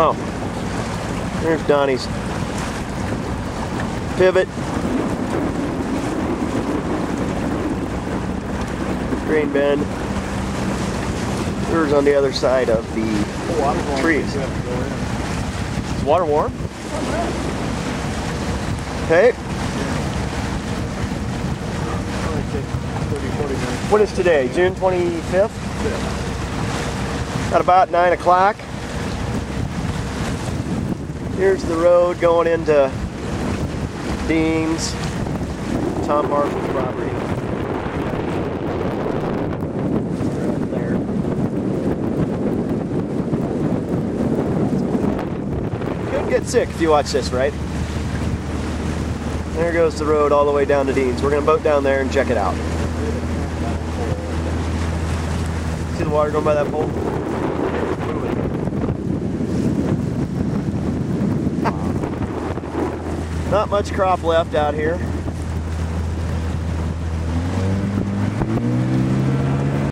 Oh, there's Donnie's pivot. Grain bend. Yours on the other side of the oh, trees. Is water warm? Okay. What is today? June 25th? At about 9 o'clock. Here's the road going into Dean's, Tom Marshall's property. Could get sick if you watch this, right? There goes the road all the way down to Dean's. We're gonna boat down there and check it out. See the water going by that pole? Not much crop left out here.